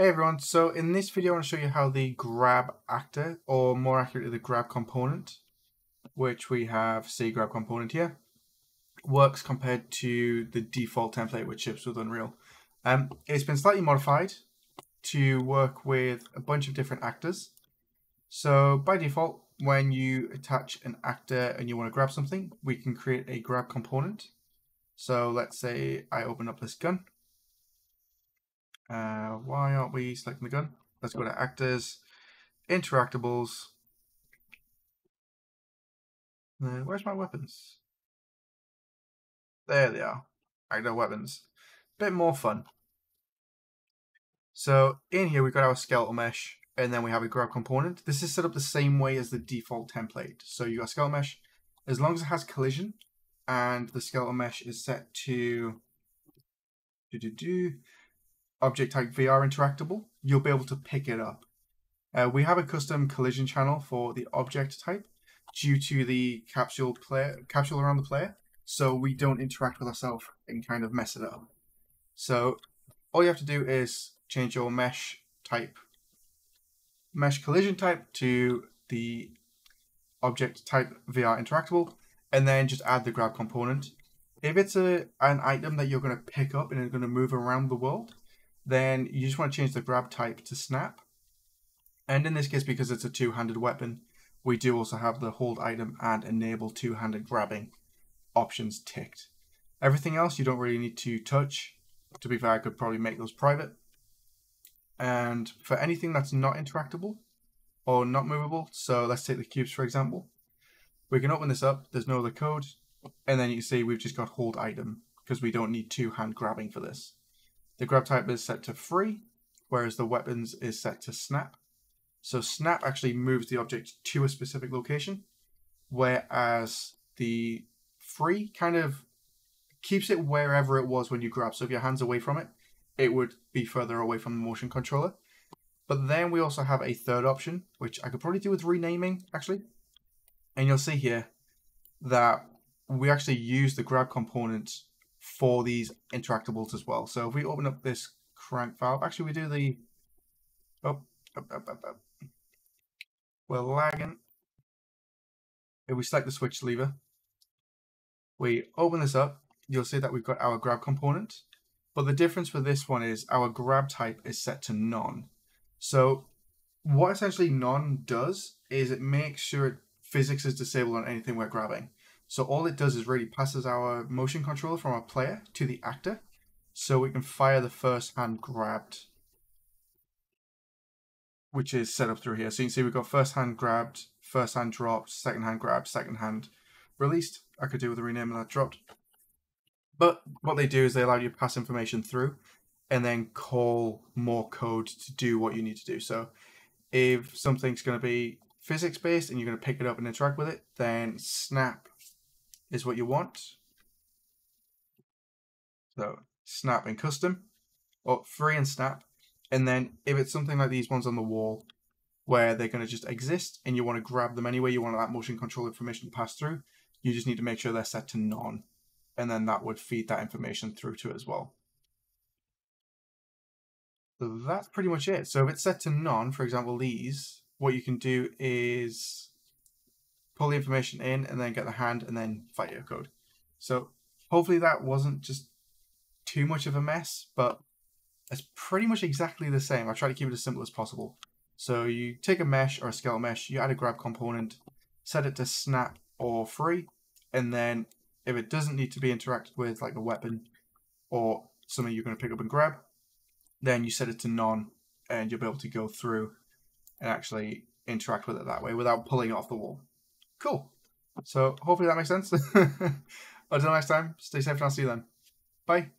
Hey everyone, so in this video I want to show you how the grab actor, or more accurately the grab component, which we have C grab component here, works compared to the default template which ships with Unreal. Um, it's been slightly modified to work with a bunch of different actors. So by default, when you attach an actor and you want to grab something, we can create a grab component. So let's say I open up this gun uh, why aren't we selecting the gun? Let's go to actors, interactables. Uh, where's my weapons? There they are. Actor weapons. Bit more fun. So in here we've got our skeletal mesh and then we have a grab component. This is set up the same way as the default template. So you got skeletal mesh. As long as it has collision and the skeletal mesh is set to do do do object type VR interactable, you'll be able to pick it up. Uh, we have a custom collision channel for the object type due to the capsule player capsule around the player, so we don't interact with ourselves and kind of mess it up. So all you have to do is change your mesh type, mesh collision type to the object type VR interactable, and then just add the grab component. If it's a an item that you're going to pick up and it's going to move around the world, then you just want to change the grab type to snap. And in this case, because it's a two-handed weapon, we do also have the hold item and enable two-handed grabbing options ticked. Everything else you don't really need to touch. To be fair, I could probably make those private. And for anything that's not interactable or not movable, so let's take the cubes for example, we can open this up, there's no other code, and then you see we've just got hold item because we don't need two hand grabbing for this. The grab type is set to free, whereas the weapons is set to snap. So snap actually moves the object to a specific location, whereas the free kind of keeps it wherever it was when you grab. So if your hand's away from it, it would be further away from the motion controller. But then we also have a third option, which I could probably do with renaming, actually. And you'll see here that we actually use the grab component for these interactables as well. So if we open up this crank valve, actually we do the, oh, up, up, up, up. we're lagging. If we select the switch lever, we open this up, you'll see that we've got our grab component. But the difference with this one is our grab type is set to none. So what essentially none does is it makes sure physics is disabled on anything we're grabbing. So all it does is really passes our motion controller from our player to the actor. So we can fire the first hand grabbed, which is set up through here. So you can see we've got first hand grabbed, first hand dropped, second hand grabbed, second hand released. I could do with a rename and that dropped. But what they do is they allow you to pass information through and then call more code to do what you need to do. So if something's going to be physics based and you're going to pick it up and interact with it, then snap is what you want. So snap and custom, or free and snap. And then if it's something like these ones on the wall, where they're going to just exist and you want to grab them anyway, you want that motion control information to pass through, you just need to make sure they're set to none. And then that would feed that information through to it as well. So that's pretty much it. So if it's set to none, for example, these, what you can do is pull the information in and then get the hand and then fight your code. So hopefully that wasn't just too much of a mess, but it's pretty much exactly the same. I try to keep it as simple as possible. So you take a mesh or a scale mesh, you add a grab component, set it to snap or free, and then if it doesn't need to be interacted with, like a weapon or something you're going to pick up and grab, then you set it to none, and you'll be able to go through and actually interact with it that way without pulling it off the wall. Cool. So hopefully that makes sense. Until next time, stay safe and I'll see you then. Bye.